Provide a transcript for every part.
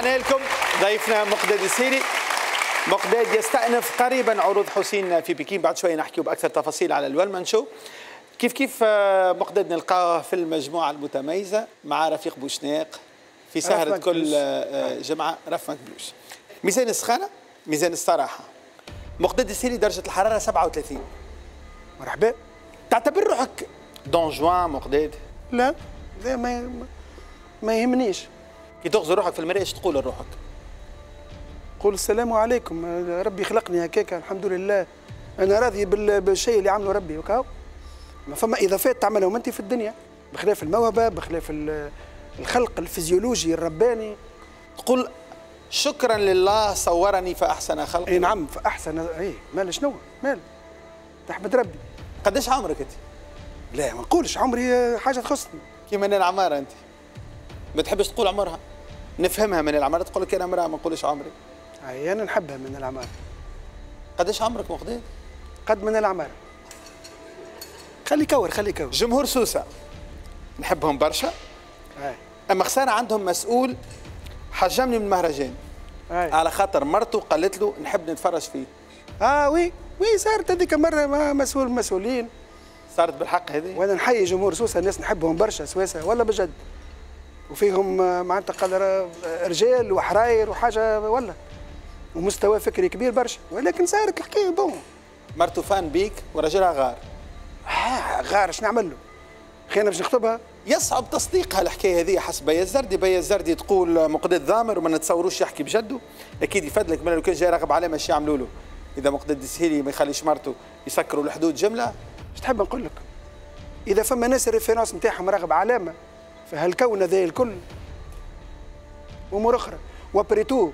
رجعنا لكم. ضيفنا مقداد السهيلي. مقداد يستأنف قريبا عروض حسين في بكين. بعد شوي نحكي بأكثر تفاصيل على ال one man show. كيف كيف آه، مقداد نلقاه في المجموعة المتميزة مع رفيق بوشناق في سهرة كل آه، آه، جمعة رفمك بلوش ميزان السخانة ميزان الصراحة. مقداد السهيلي درجة الحرارة 37 مرحبا. تعتبر روحك دون جوان مقداد؟ لا لا ما ما يهمنيش. كي تغزو روحك في المرايه إيش تقول لروحك؟ قول السلام عليكم ربي خلقني هكاك الحمد لله أنا راضي بالشيء اللي عمله ربي وكاو. ما فما اضافات تعملهم أنت في الدنيا. بخلاف الموهبة بخلاف الخلق الفيزيولوجي الرباني. تقول شكرا لله صورني فأحسن خلقي. أي نعم فأحسن أي مال شنو؟ مال. تحمد ربي. قداش عمرك أنت؟ لا ما نقولش عمري حاجة تخصني. كيما أنا العمارة أنت. ما تحبش تقول عمرها. نفهمها من العمارة تقول لك أنا امراه ما نقولش عمري. أي أنا نحبها من العمارة. قداش عمرك مقداد؟ قد من العمارة. خلي كور خلي كور جمهور سوسة. نحبهم برشا. أي. أما خسارة عندهم مسؤول حجمني من المهرجان. أي. على خاطر مرته قالت له نحب نتفرج فيه. آه oui oui صارت هذيك مرة مسؤول مسؤولين. صارت بالحق هذه؟ وأنا نحيي جمهور سوسة الناس نحبهم برشا سواسه ولا بجد. وفيهم معناتها قدر رجال وحراير وحاجة ولا. ومستوى فكري كبير برشا. ولكن صارت الحكاية bon. مرته fan بيك ورجلها غار. آه غار شنو نعمل له؟ خلينا باش نخطبها؟ يصعب تصديقها الحكاية هذه حسب بيا الزردي بيا الزردي تقول مقداد ضامر وما نتصوروش يحكي بجده أكيد يفدلك من لو كان جاي راغب علامة إيش يعملوا له. إذا مقداد السهيلي ما يخليش مرته يسكروا الحدود جملة. إيش تحب نقول لك؟ إذا فما ناس ال référence نتاعهم راغب علامة فهالكون هذا الكل أمور أخرى؟ وبريتو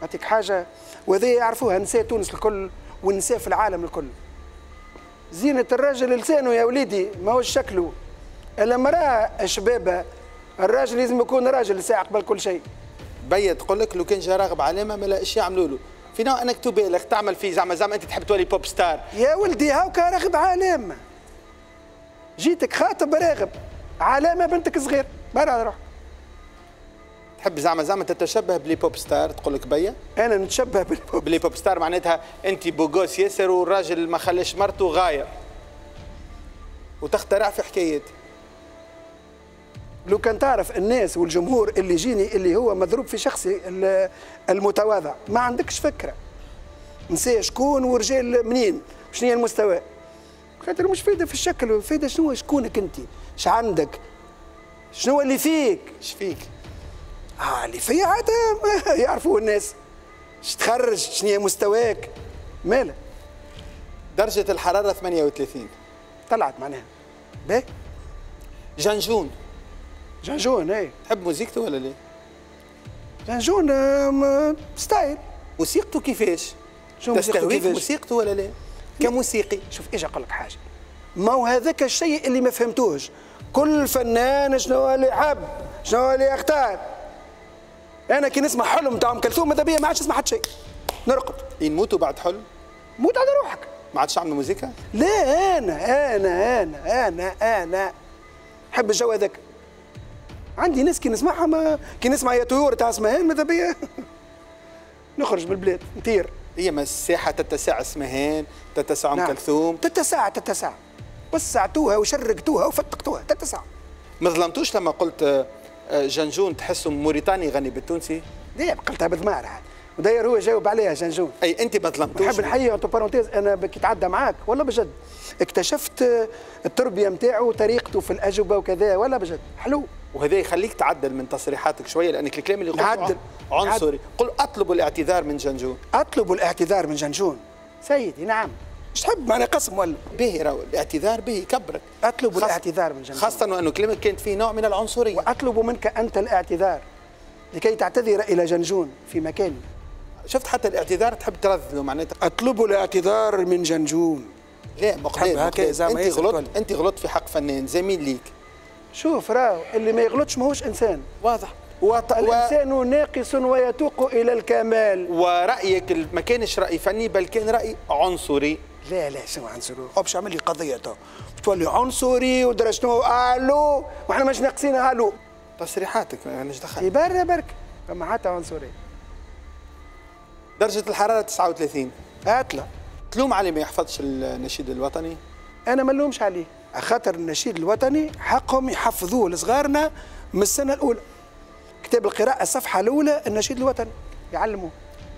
نعطيك حاجة. وهذا يعرفوها نساء تونس الكل والنساء في العالم الكل. زينة الراجل لسانه يا وليدي ما هو شكله. المرأة شبابة الراجل لازم يكون راجل ساعة قبل كل شيء. بيا تقول لك لو كان جا راغب علامة ما إيش يعملوا له. في نوع انك تبالغ تعمل فيه زعما زعما أنت تحب تولي pop star يا ولدي هاوكا راغب علامة جيتك خاطب راغب علامه بنتك صغير. برا روح. تحب زعما زعما تتشبه ب les pop stars تقول لك بيا؟ أنا نتشبه بال pop ب les pop stars معناتها أنت beau gosse ياسر والراجل ما خلاش مرته غاير وتخترع في حكايات. لو كان تعرف الناس والجمهور اللي يجيني اللي هو مضروب في شخصي المتواضع ما عندكش فكرة. نساء شكون ورجال منين شنو هي المستوى. خاطر مش فايدة في الشكل فايدة شنو؟ شكونك أنت؟ إيش عندك شنو اللي فيك؟ إيش فيك؟ آه اللي فيا عاد يعرفوه الناس. تخرج؟ شنو هي مستواك؟ ماله؟ درجة الحرارة 38 طلعت معناها. باهي جنجون. جنجون اي تحب موسيقته ولا لا؟ جنجون style. موسيقته كيفاش؟ شو موسيقته كيفاش؟ موسيقته ولا لا؟ كموسيقي. شوف إيش أقول لك حاجة. ما هو هذاك الشيء اللي ما فهمتوش. كل فنان شنو اللي يحب شنو اللي يختار. أنا كي نسمع حلم تاع أم كلثوم ماذا بيا؟ ما عادش نسمع حتى شيء. نرقد. ينموتوا بعد حلم؟ موت على روحك. ما عادش عملوا موسيقى لا أنا أنا أنا أنا أنا. نحب الجو هذاك. عندي ناس كي نسمعها ما كي نسمع يا طيور تاع اسمهان ماذا بيا؟ نخرج بالبلاد نطير. هي ما الساحة تتسع اسمهان تتسع أم نعم. كلثوم. تتسع تتسع. وسعتوها وشرقتوها وفتقتوها. تتسع ما ظلمتوش لما قلت آه، جنجون تحسه موريتاني يغني بالتونسي؟ لا قلتها بضمار وداير هو جاوب عليها جنجون. أي أنت ما ظلمتوش؟ نحب نحيي entre parenthèses أنا كي تعدى معاك ولا بجد. اكتشفت التربية نتاعو وطريقته في الأجوبة وكذا ولا بجد. حلو. وهذا يخليك تعدل من تصريحاتك شوية لأنك الكلام اللي قلته عنصري قل أطلب الاعتذار من جنجون. أطلب الاعتذار من جنجون. سيدي نعم. إيش تحب معنى قسم ولا به راهو الاعتذار به يكبرك. اطلب خاص... الاعتذار من جنجون خاصة وأنه كلمة كانت فيه نوع من العنصرية. واطلب منك أنت الاعتذار لكي تعتذر إلى جنجون في مكاني شفت حتى الاعتذار تحب ترذله معناتها. اطلب الاعتذار من جنجون. لا مقدام أنت غلطت أنت غلطت في حق فنان زميل ليك. شوف راهو اللي ما يغلطش ماهوش إنسان. واضح. وط... الإنسان و... ناقص ويتوق إلى الكمال. ورأيك ما كانش رأي فني بل كان رأي عنصري. لا لا شنو عنصري باش عمل لي قضية تو تولي عنصري ودرا شنو ألو وإحنا مش ناقصين ألو. تصريحاتك مانيش دخل. برا برك فما حتى عنصريه درجة الحرارة 39 هاتلا تلوم عليه ما يحفظش النشيد الوطني؟ أنا ما نلومش عليه خاطر النشيد الوطني حقهم يحفظوه لصغارنا من السنة الأولى. كتاب القراءة الصفحة الأولى النشيد الوطني. يعلموه.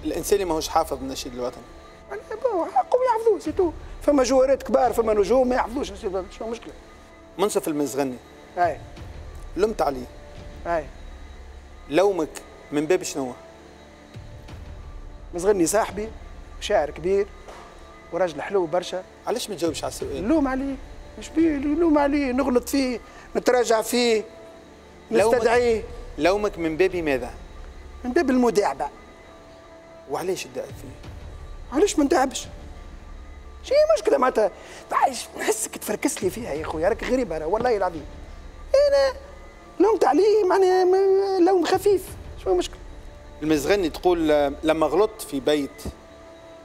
الإنسان اللي ماهوش حافظ النشيد الوطني. حقهم يحفظوه سيتو فما جوارات كبار فما نجوم ما يحفظوش شنو المشكلة؟ منصف المزغني أي. لمت عليه أي. لومك من باب شنو؟ مزغني صاحبي شاعر كبير وراجل حلو برشا. علاش ما تجاوبش على السؤال؟ نلوم عليه مش بيه نلوم عليه نغلط فيه نتراجع فيه نستدعيه. لومك من باب ماذا؟ من باب المداعبة. وعلاش تدعي فيه؟ علاش ما ندعبش؟ شي مشكلة معناتها؟ تعيش نحسك تفركس لي فيها يا خويا راك غريب أنا والله العظيم. أنا لومت عليه معناها لوم خفيف شو المشكلة؟ المزغني تقول لما غلطت في بيت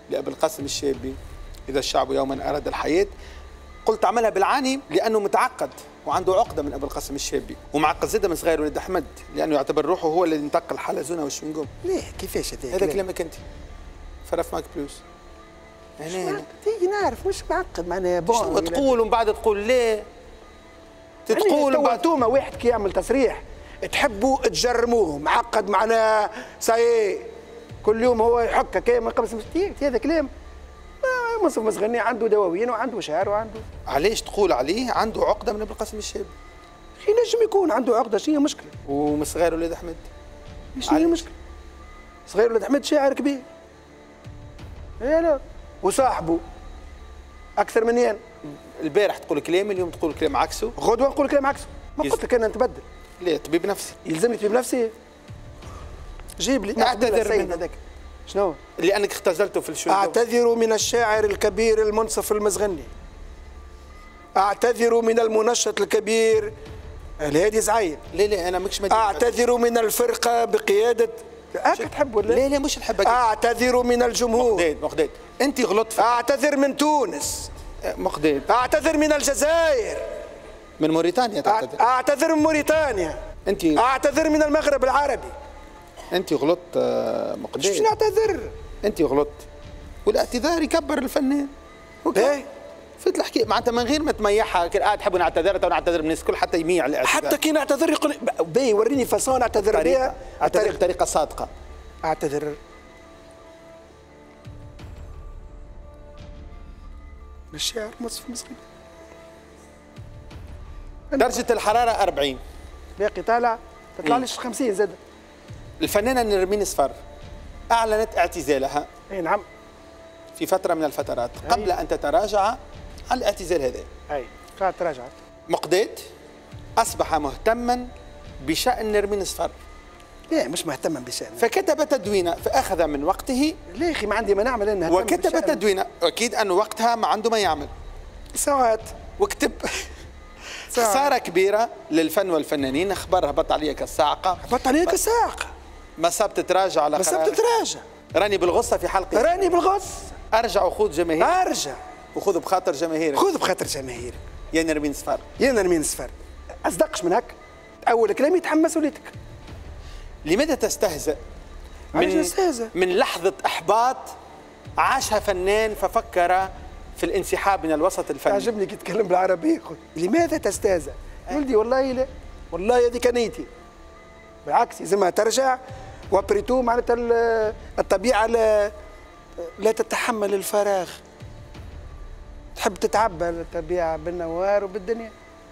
لأبي القاسم الشابي إذا الشعب يوما أراد الحياة. قلت عملها بالعاني لأنه متعقد وعنده عقدة من أبي القاسم الشابي ومعقد زادة من صغير ولد أحمد لأنه يعتبر روحه هو الذي انتقل حلزونة والشنقوم ليه؟ كيفاش هذا هذا كلامك أنت فرف ماك بلوس هنا هنا تيجي نعرف مش معقد معناها بون تقول ومن بعد تقول ليه؟ تقول ومن بعد انتوما واحد كي يعمل تصريح تحبوا تجرموه معقد معناها ساي. كل يوم هو يحك كي من قبل هذا كلام. مصطفى مسغني عنده دواوين وعنده شعر وعنده. علاش تقول عليه؟ عنده عقدة من أبي القاسم الشابي شي نجم يكون عنده عقدة شنو هي المشكلة؟ ومن صغير ولد أحمد. شنو هي المشكلة؟ صغير ولد أحمد شاعر كبير إيه لا. وصاحبه. أكثر من ين البارح تقول كلام اليوم تقول كلام عكسه؟ غدوة نقول كلام عكسه. ما يز- قلت لك أنا نتبدل. ليه؟ طبيب نفسي. يلزمني طبيب نفسي؟ جيب لي. السيد منه. هذاك. شنو؟ لأنك اختزلته في الشنو أعتذر من الشاعر الكبير المنصف المزغني. أعتذر من المنشط الكبير. الهادي زعيم؟ ليه ليه؟ أنا مدين أعتذر من الفرقة بقيادة هاك تحب ولا؟ ليه ليه مش نحبك أعتذر من الجمهور. مقداد مقداد أنت غلطت. في أعتذر من تونس. مقداد أعتذر من الجزائر. من موريتانيا تعتذر. أعتذر من موريتانيا. انت أعتذر من المغرب العربي. أنت غلطت آه، مش مقداد نعتذر أنت غلطت. والاعتذار يكبر الفنان. إيه؟ فيت الحكي معناتها من غير ما تميحها قاعد تحب نعتذر تو نعتذر من الناس الكل حتى يميع الاعتذار حتى كي نعتذر يقول بي وريني façon اعتذر بها أعتذر. بطريقه صادقة. أعتذر. الشاعر منصف مسكين درجة الحرارة 40 باقي طالع تطلع ليش 50 زاد. الفنانة نرمين صفر أعلنت اعتزالها. أي نعم. في فترة من الفترات. قبل أن تتراجع الاعتزال هذا. أي قاعد تراجعت. مقداد أصبح مهتما بشأن نرمين صفر لا مش مهتما بشأن فكتب تدوينة فأخذ من وقته. لا أخي ما عندي ما نعمل أنا نهتم وكتب. تدوينة أكيد أنه وقتها ما عنده ما يعمل. ساعات. وكتب. خسارة كبيرة للفن والفنانين. أخبار هبط عليا كالصاعقة هبط عليك الساق مصاب تتراجع على بس قرار. بتتراجع راني بالغصة في حلقي. راني بالغص أرجع وخذ جماهير أرجع. وخذ بخاطر جماهيرك. خذ بخاطر جماهيرك. يا نرمين صفر. يا نرمين صفر. أصدقش من هك أول كلام يتحمس وليتك لماذا تستهزأ؟ نستهزأ؟ من لحظة إحباط عاشها فنان ففكر في الانسحاب من الوسط الفني. تعجبني كي تتكلم بالعربية لماذا تستهزأ؟ ولدي والله لا. والله هذيك نيتي. بالعكس لازمها ترجع. وبريتو معناتها ال- الطبيعة لا لا تتحمل الفراغ. تحب تتعبى الطبيعة بالنوار وبالدنيا.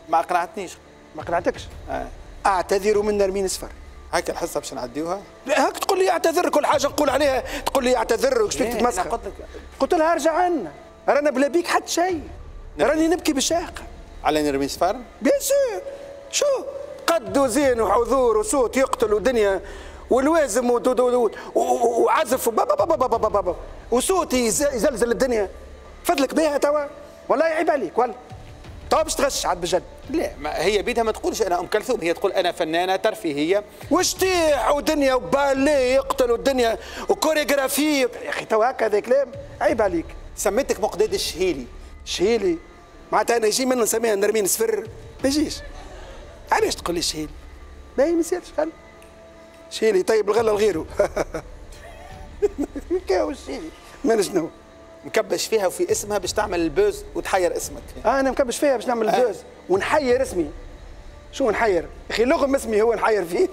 ما أقنعتنيش. ما قنعتكش آه. أعتذر من نرمين صفر هاك الحصة باش نعديوها؟ لا هاك تقول لي أعتذر كل حاجة نقول عليها. تقول لي أعتذر وش بيك ليه؟ تتمسخر. قلت لك. قلت لها أرجع عنا. رانا بلا بيك حتى شيء. راني نبكي بالشاقة على نرمين صفار بيان سور. شو؟ قد وزين وحضور وصوت يقتل ودنيا والوازم وعزف. وصوتي يز- يزلزل الدنيا. فضلك بيها توا. والله يعيب عليك ولا توا باش تغش عاد بجد؟ لا. ما هي بيدها ما تقولش أنا أم كلثوم هي تقول أنا فنانة ترفيهية وشتيح ودنيا وبالي يقتل الدنيا وكوريغرافي. يا أخي توا هكا هذا كلام. عيب عليك. سميتك مقداد السهيلي. شهيلي؟ معناتها أنا يجي منه نسميها نرمين صفر ما يجيش. علاش تقول لي شهيلي؟ ما هي ما يصيرش خل شهيلي طيب الغله لغيره. كاو شهيلي ما شنو؟ مكبش فيها وفي اسمها باش تعمل ال buzz وتحير اسمك. أنا مكبش فيها باش نعمل ال buzz ونحير اسمي. شو نحير؟ أخي لغم اسمي هو نحير فيه.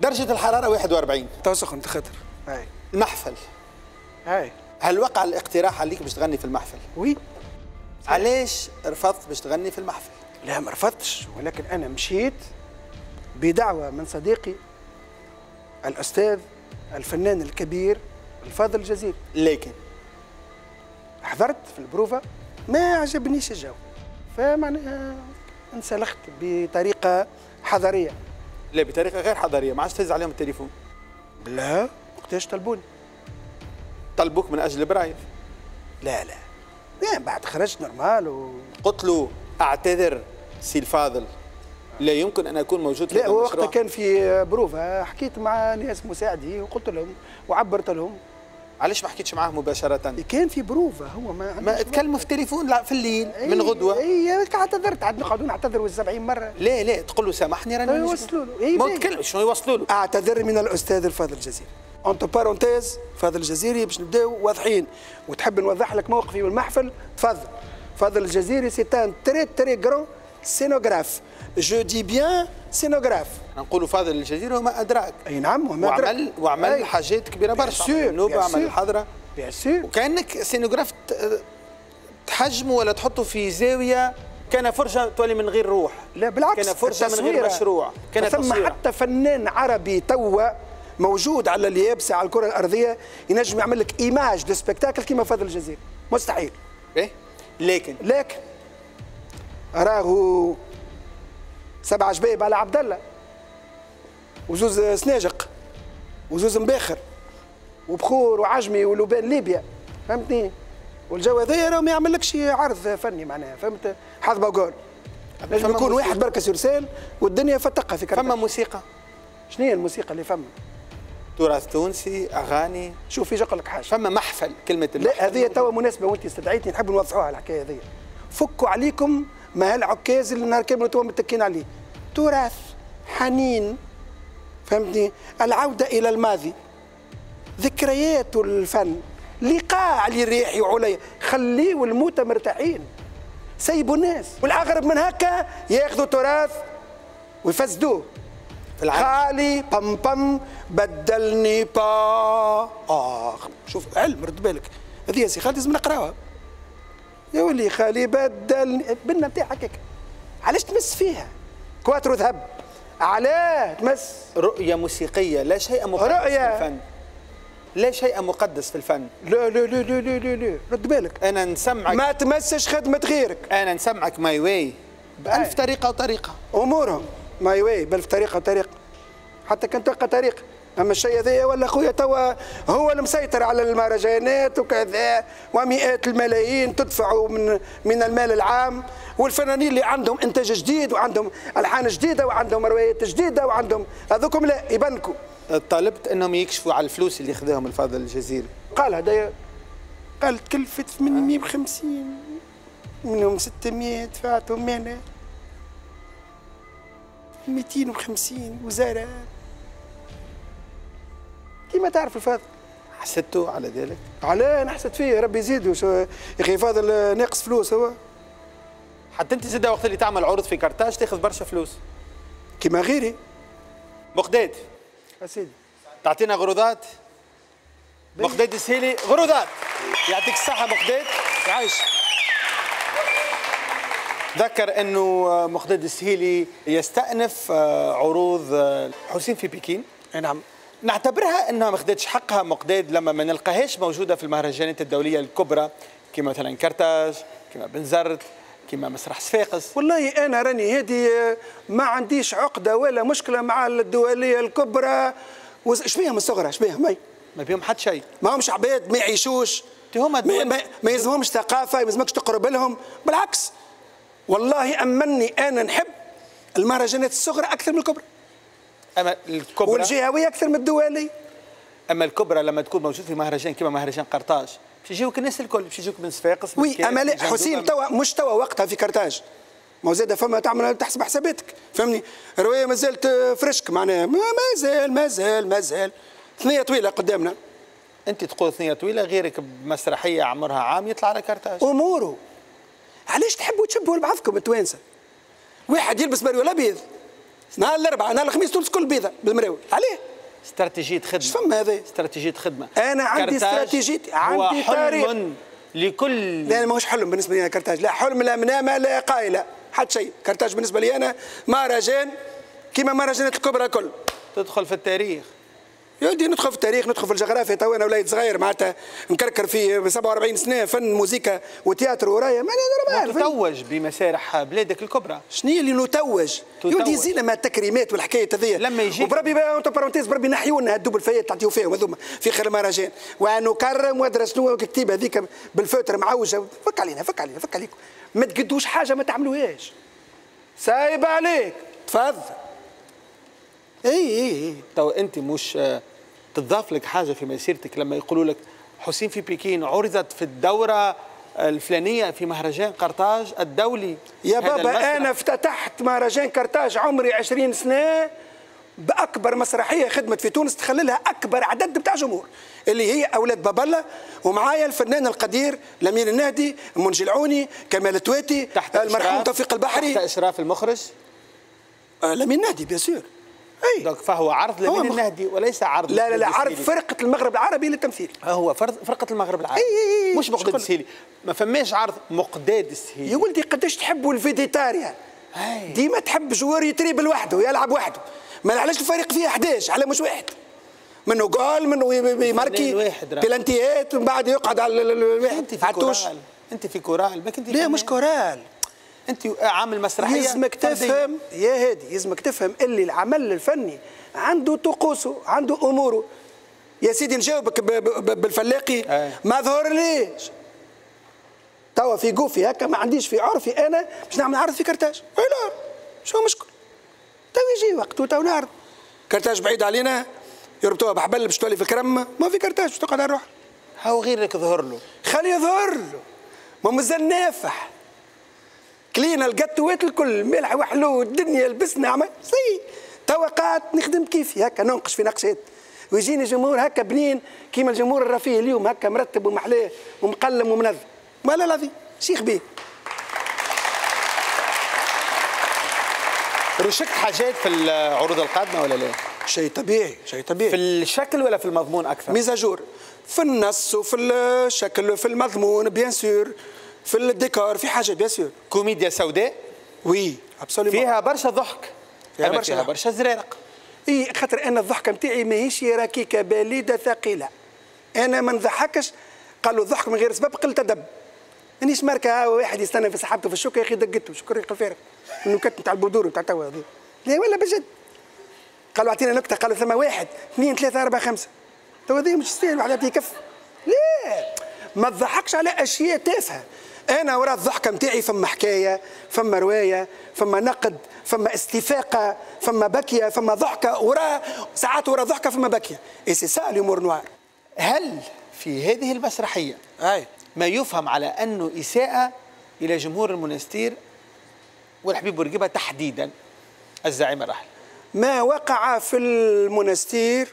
درجة الحرارة 41 تو سخن خاطر هاي. المحفل هاي. هل وقع الاقتراح عليك باش تغني في المحفل؟ oui. علاش رفضت باش تغني في المحفل؟ لا ما رفضتش ولكن أنا مشيت بدعوة من صديقي الأستاذ الفنان الكبير الفاضل الجزيري لكن؟ حضرت في البروفا ما عجبنيش الجو. فمعناها انسلخت بطريقة حضاريه لا بطريقة غير حضاريه ما عادش تهز عليهم التليفون. لا وقتاش طلبوني. طلبوك من أجل برايف لا لا. لا بعد خرجت normal و... قلت له أعتذر سي الفاضل. لا يمكن أن أكون موجود في لا وقتها كان في بروفا حكيت مع ناس مساعدي وقلت لهم وعبرت لهم. علاش ما حكيتش معاه مباشرة؟ كان في بروفا هو ما ما تكلموا في التليفون لا في الليل أي من غدوة. إي اعتذرت عاد نقعدوا نعتذروا 70 مرة. لا لا تقول له سامحني راني يوصلوا له. ما تكلم شنو يوصلوا له؟ أعتذر من الأستاذ الفاضل الجزيري. entre parenthèses فاضل الجزيري باش نبداو واضحين. وتحب نوضح لك موقفي بالمحفل تفضل. فاضل الجزيري c'est un très très grand scénographe je dis bien scénographe نقولوا فاضل الجزيرة وما أدراك. أي نعم وما وعمل وعمل أي. حاجات كبيرة برشا. النوبه عمل الحضره bien sûr وكأنك scénographe تحجمه ولا تحطه في زاوية كان فرجة تولي من غير روح. لا بالعكس كان فرجة من غير مشروع. كان ثم حتى فنان عربي توا موجود على اليابسه على الكرة الأرضية ينجم يعمل لك image de spectacle كيما فاضل الجزيرة. مستحيل. إيه؟ لكن لكن راهو سبعة جبايب على عبد الله. وزوز سناجق وزوز مباخر وبخور وعجمي ولبان ليبيا فهمتني؟ والجو هذايا راه ما يعملكش عرض فني معناها فهمت؟ حظ وقول لازم يكون واحد بركة سرسال والدنيا فتقها في كرتاج فما موسيقى. شنو هي الموسيقى اللي فما؟ تراث تونسي أغاني. شوف في لك حاجة. فما محفل كلمة المحفل. لا هذه توا مناسبة وانت استدعيتني نحب نوضحوها الحكاية هذه. فكوا عليكم ما هالعكاز اللي نهار كامل تو متكين عليه. تراث حنين. فهمتني؟ العودة إلى الماضي. ذكريات الفن لقاء علي ريحي وعلي خليه الموتى مرتاحين. سيبوا الناس. والأغرب من هكا ياخذوا تراث ويفسدوه. خالي بام بام بدلني با. آه شوف علم رد بالك. هذه يا سي خالد لازم نقراوها يا ولي خالي بدلني. بنا نتاعك علاش تمس فيها؟ كواترو ذهب. علاه تمس رؤية موسيقية لا شيء مقدس رؤية. في الفن. لا شيء مقدس في الفن. لا لا لا لا لا لا, لا. رد بالك. أنا نسمعك. ما تمسش خدمة غيرك. أنا نسمعك ماي واي بألف طريقة وطريقة. امورهم My Way بألف طريقة وطريقة. حتى كان تلقى طريقة أما الشيء هذا ولا خويا توا هو المسيطر على المهرجانات وكذا ومئات الملايين تدفع من من المال العام والفنانين اللي عندهم إنتاج جديد وعندهم ألحان جديدة وعندهم روايات جديدة وعندهم هذوكم لا يبنكوا. طلبت إنهم يكشفوا على الفلوس اللي خذاهم الفاضل الجزيري قال هذا قال تكلفت 850 منهم 600 دفعتهم أنا 250 وزارة. كيما تعرف الفاضل حسدته على ذلك؟ علاه أنا حسدت فيه ربي يزيده يا أخي فاضل ناقص فلوس هو. حتى أنت زاد وقت اللي تعمل عروض في كرتاج تاخذ برشا فلوس. كيما غيري. مقداد. أسيدي. تعطينا غروضات. مقداد السهيلي غروضات. يعطيك الصحة مقداد. عايش ذكر إنه مقداد السهيلي يستأنف آه، عروض آه، حسين في بكين. نعم. نعتبرها إنها ما خدتش حقها. مقداد لما ما نلقاهاش موجودة في المهرجانات الدولية الكبرى كما مثلا كرتاج كما بنزرت كما مسرح صفاقس. والله أنا راني هذه ما عنديش عقدة ولا مشكلة مع الدولية الكبرى. إيش بيهم الصغرى؟ إيش بيهم مي ما بيهم حتى شيء. ما همش عباد ما يعيشوش. هما ما, ما, ما يلزمهمش ثقافة ما يلزمكش تقرب لهم. بالعكس والله أمني أنا نحب المهرجانات الصغرى أكثر من الكبرى. أما الكبرى والجهوية أكثر من الدولي. أما الكبرى لما تكون موجود في مهرجان كما مهرجان قرطاج باش يجيوك الناس الكل باش يجيوك من صفاقس وي أما لا حسين توا مش توا وقتها في كرتاج ما هو زاد فما تعمل تحسب حساباتك فهمني؟ الروايه ما زالت فريشك معناها ما زال ما زال ما زال. ثنية طويلة قدامنا. أنت تقول ثنية طويلة غيرك بمسرحية عمرها عام يطلع على كارتاج أموره. علاش تحبوا تشبهوا لبعضكم التوانسة؟ واحد يلبس مريول ابيض نهار الأربعاء نهار الخميس تونس كل بيضة بالمراول عليه. استراتيجية خدمة. فما هذا؟ استراتيجية خدمة. أنا عندي استراتيجية عندي تاريخ. لكل لا ماهوش حلم بالنسبة لي أنا كرتاج. لا حلم لا منامه لا قايله حتى شيء. كرتاج بالنسبة لي أنا مهرجان. كيما مهرجانات الكبرى كل تدخل في التاريخ. يا ودي ندخل في التاريخ ندخل في الجغرافيا تو أنا وليد صغير معناتها نكركر في 47 سنة فن موسيقى و théâtre ورايا ما تتوج بمسارح بلادك الكبرى. شنو اللي نتوج؟ يا ودي زينا ما التكريمات والحكايه هذيا. لما يجي وبربي أنت parenthèses بربي نحيوا لنا هالدوب الفايات تعطيو فيهم هذوما في خير المهرجان ونكرم وادرس شنو الكتيبه هذيك بال feutre معوجة. فك علينا فك علينا فك عليكم. ما تقدوش حاجة ما تعملوهاش. سايب عليك. تفضل. اي اي اي تو أنت مش تضاف لك حاجة في مسيرتك لما يقولوا لك حسين في بكين عرضت في الدورة الفلانية في مهرجان قرطاج الدولي يا بابا أنا افتتحت مهرجان قرطاج عمري 20 سنة بأكبر مسرحية خدمت في تونس تخللها أكبر عدد بتاع جمهور اللي هي أولاد بابلا ومعايا الفنان القدير لمين النهدي منجي العوني كمال التواتي المرحوم توفيق البحري. تحت إشراف المخرج؟ آه لمين النهدي بيان دوك فهو عرض لمين مخ... النهدي وليس عرض لا لا لا عرض فرقة المغرب العربي للتمثيل. هو فرقة المغرب العربي. أي أي مش مقداد السهيلي ما فماش عرض مقداد السهيلي يا ولدي قداش تحبوا الفيديتاريا؟ ديما تحب جوار يتريب لوحده يلعب وحده ما علاش الفريق فيه 11 على مش واحد. منه جول منه يماركي بلانتيات ومن بعد يقعد على الواحد أنت في كورال. أنت في كورال. ما كنت لا مش كورال. انت عامل مسرحية يلزمك تفهم يا هادي يلزمك تفهم اللي العمل الفني عنده طقوسه عنده أموره. يا سيدي نجاوبك بالفلاقي. آه. ما ظهر ليش؟ توا في قوفي هكا ما عنديش في عرفي أنا باش نعمل عرض في كرتاج. لا شو مشكل؟ تو يجي وقت تو نعرض. كرتاج بعيد علينا يربطوها بحبل باش تولي في الكرم. ما في كرتاج باش تقعد على روحك هاو غيرك ظهر له؟ خليه يظهر له. ما مازال نافح. كلينا القطوات الكل ملح وحلو الدنيا لبسنا عمل. سي توا قاعد نخدم كيفي هكا ننقش في نقشات. ويجيني جمهور هكا بنين كيما الجمهور الرفيه اليوم هكا مرتب ومحلاه ومقلم ومنظم. ما لا لا شيخ بيه رشكت حاجات في العروض القادمة ولا لا؟ شيء طبيعي شيء طبيعي. في الشكل ولا في المضمون أكثر؟ mise à jour. في النص وفي الشكل وفي المضمون bien sûr في الديكور في حاجة bien sûr كوميديا سوداء؟ oui absolument فيها برشا ضحك. فيها برشا فيها برشا زرارق. إي خاطر أنا الضحكه نتاعي ماهيش ركيكه بليده ثقيلة. أنا ما نضحكش قالوا الضحك من غير سبب قلت أدب. مانيش ماركة واحد يستنى في سحابته في الشوكه يا أخي دقته شكرا يقل فارغ. النكت نتاع البودور نتاع توا لا ولا بجد. قالوا أعطينا نكتة قالوا ثم واحد اثنين ثلاثة أربعة خمسة. تو هذه مش تستاهل واحد يعطيه كف. لا. ما تضحكش على أشياء تافهة. أنا وراء الضحكة نتاعي فما حكاية فما رواية فما نقد فما استفاقة فما بكية فما ضحكة وراء ساعات وراء ضحكة فما بكية. اي سي سا نوار هل في هذه المسرحية أي. ما يفهم على أنه إساءة إلى جمهور المنستير والحبيب بورقيبة تحديدا؟ الزعيم الراحل ما وقع في المنستير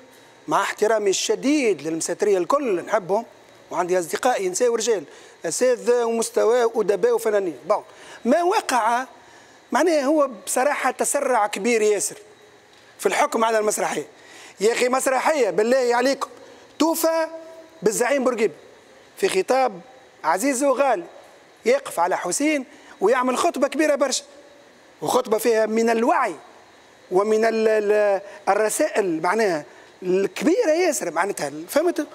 مع احترامي الشديد للمساتريه الكل نحبهم وعندي أصدقائي نساء ورجال أساتذة ومستوى وادباء وفنانين. بون ما وقع؟ معناه هو بصراحة تسرع كبير ياسر في الحكم على المسرحية. يا أخي مسرحية بالله عليكم توفى بالزعيم بورقيبه في خطاب عزيز وغالي. يقف على حسين ويعمل خطبة كبيرة برشا. وخطبة فيها من الوعي ومن الرسائل معناها الكبيرة ياسر معناتها. فهمت؟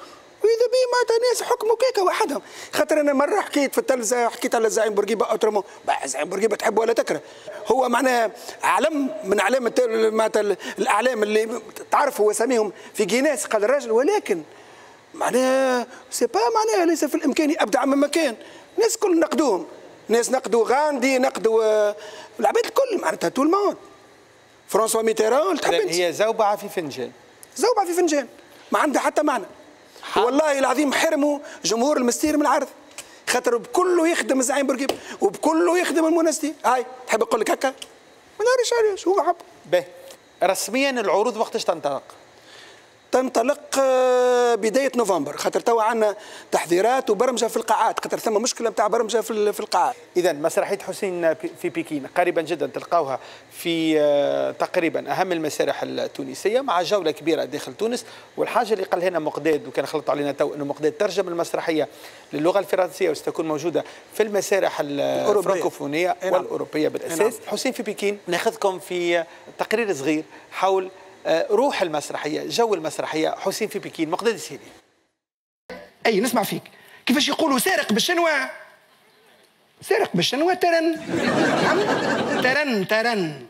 وإذا بي معناتها ناس حكموا كيكا وحدهم. خاطر أنا مرة حكيت في التلفزه حكيت على زعيم بورقيبه autrement زعيم بورقيبه تحب ولا تكره؟ هو معناها علم من علامه معناتها الأعلام اللي تعرفوا وسميهم في جيناس قال الرجل ولكن معناها sais pas معناها ليس في الإمكان أبدع من مكان. الناس الكل نقدوهم. ناس نقدوا غاندي نقدوا العباد الكل معناتها tout le monde فرانسوا ميتيران هي زوبعة في فنجان. زوبعة في فنجان. ما عندها حتى معنى. والله العظيم حرموا جمهور المستير من العرض. خاطر بكله يخدم الزعيم بورقيبه وبكله يخدم المنسدي هاي تحب نقول لك هكا؟ ما نعرفش علاش هو حب به. رسميا العروض وقتاش تنطلق؟ تنطلق آه، بداية نوفمبر. خاطر توا عندنا تحضيرات وبرمجة في القاعات. خاطر ثم مشكلة نتاع برمجة في في القاعات. اذا مسرحية حسين في بكين قريبا جدا تلقاوها في آه، تقريبا أهم المسارح التونسية مع جولة كبيرة داخل تونس. والحاجة اللي قال هنا مقداد وكان خلط علينا تو إنه مقداد ترجم المسرحية للغة الفرنسية وستكون موجودة في المسارح الفرنكوفونية نعم. والأوروبية بالأساس. نعم. حسين في بكين ناخذكم في تقرير صغير حول روح المسرحية جو المسرحية حسين في بكين مقداد السيدي. أي نسمع فيك. كيفاش يقولوا سارق بالشنوى سارق بالشنوى ترن. نعم؟ ترن ترن.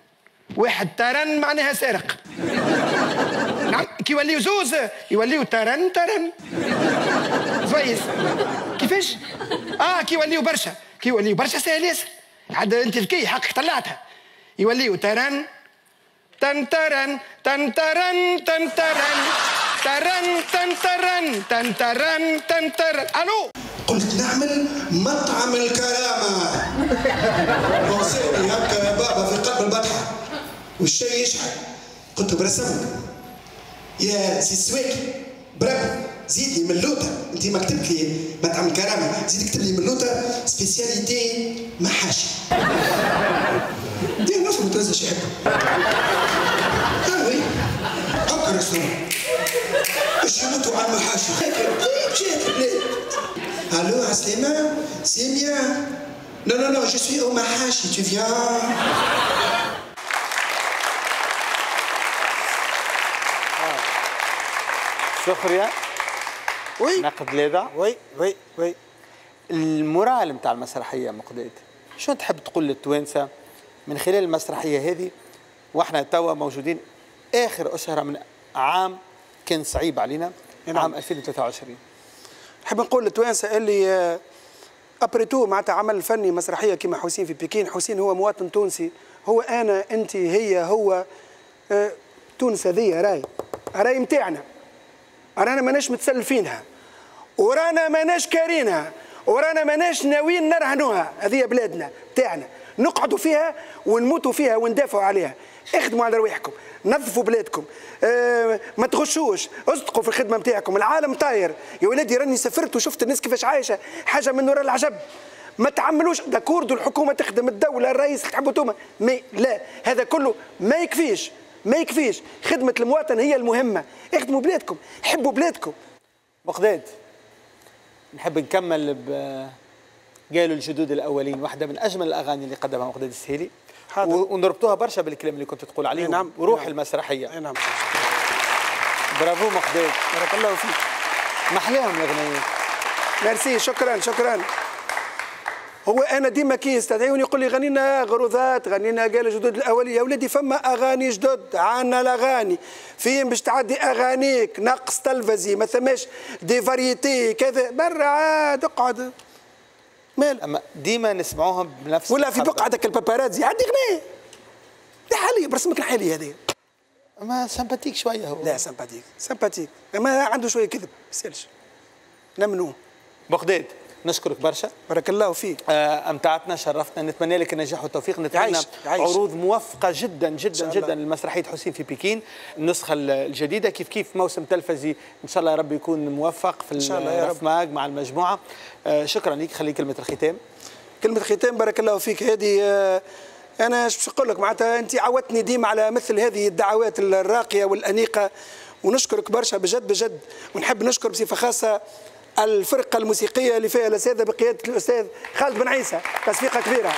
واحد ترن معناها سارق. نعم؟ كي يوليو زوز يوليو ترن ترن. زويس كيفاش؟ آه كي يوليو برشا. كي يوليو برشا سهل ياسر. عاد أنت ذكي حقك طلعتها. يوليو ترن. تنترن تنترن تنترن ترن تنترن تنترن تنترن ألو. قلت نعمل مطعم الكرامة وصلني هكا يا بابا في قلب البطحة. والشاي يشحن قلت برسمك يا سي سويكي برب زيدي من لوطة. انت ما كتبت لي مطعم الكرامة زيد كتب لي من لوطة. spécialité محاشي. دي نفس مترزش يحبها هاوي هكا رسول باش يموتوا على المحاشي جات البلاد ألو عسلامة سي بيان Non, non, non, je suis au Mahashi, tu viens. سخرية oui. نقد لاذع oui oui oui. ال morale نتاع المسرحية مقداد شو تحب تقول للتوانسة؟ من خلال المسرحية هذه وإحنا توا موجودين آخر أسرة من عام كان صعيب علينا نعم. عام 2023 نحب نقول للتوانسة اللي après tout معناتها عمل فني مسرحية كما حسين في بكين حسين هو مواطن تونسي هو أنا انت هي هو آه، تونس هذه راي. راي نتاعنا رانا ماناش متسلفينها. ورانا ماناش كارينها. ورانا ماناش ناويين نرهنوها. هذه بلادنا تاعنا نقعدوا فيها ونموتوا فيها وندافعوا عليها. اخدموا على رواحكم نظفوا بلادكم. آه ما تغشوش. اصدقوا في الخدمة نتاعكم العالم طاير. يا ولادي راني سافرت وشفت الناس كيفاش عايشة. حاجة من وراء العجب. ما تعملوش. داكورد الحكومة تخدم الدولة الرئيس تحبوا أنتم لا. هذا كله ما يكفيش. ما يكفيش. خدمة المواطن هي المهمة. اخدموا بلادكم. حبوا بلادكم. بغداد نحب نكمل ب قالوا الجدود الأولين واحدة من أجمل الأغاني اللي قدمها مقداد السهيلي. ونربطوها برشا بالكلام اللي كنت تقول عليه نعم. وروح نعم. المسرحية. نعم. برافو مقداد. بارك الله فيك. محلاهم الأغنية. ميرسي شكرا شكرا. هو أنا ديما كي يستدعيوني يقول لي غنينا غروذات غنينا قال جدد الأولية. يا ولدي فما أغاني جدد عنا الأغاني. فين باش تعدي أغانيك نقص تلفزي ما ثماش دي فاريتي كذا. برا عاد اقعد. مال. أما ديما نسمعوهم بنفس ولا في بقعه هذاك الباباراتزي. عندي غنيه لا حاليا برسمك الحالي هذه. ما سمباتيك شوية هو. لا سمباتيك. سمباتيك. أما عنده شوية كذب ما يسألش. نمنوه. بغداد. نشكرك برشا. بارك الله فيك. آه، أمتعتنا شرفتنا نتمنى لك النجاح والتوفيق. نتمنى. عروض موفقة جدا جدا جدا لمسرحيه حسين في بكين. النسخة الجديدة كيف كيف؟ موسم تلفزي إن شاء الله يا رب يكون موفق في إن شاء الله يا رب. مع المجموعة. آه، شكرا لك خلي كلمة الختام. كلمة الختام بارك الله فيك. هذه آه، أنا إيش نقول لك؟ معناتها أنت عودتني ديما على مثل هذه الدعوات الراقية والأنيقة. ونشكرك برشا بجد بجد. ونحب نشكر بصفة خاصة الفرقة الموسيقية اللي فيها الاساتذه بقيادة الأستاذ خالد بن عيسى. تصفيقه كبيرة.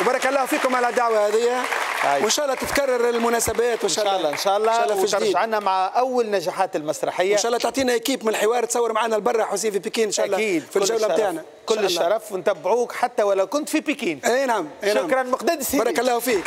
وبارك الله فيكم على الدعوة هذه. طيب. وإن شاء الله تتكرر المناسبات وإن شاء الله إن شاء الله, الله وترجع لنا مع أول نجاحات المسرحية. وإن شاء الله تعطينا إكيب من الحوار تصور معنا لبرا حسين في بكين إن شاء الله أكيد. في الجولة بتاعنا. كل الشرف. ونتبعوك حتى ولو كنت في بكين. اي نعم شكرا مقداد بارك الله فيك.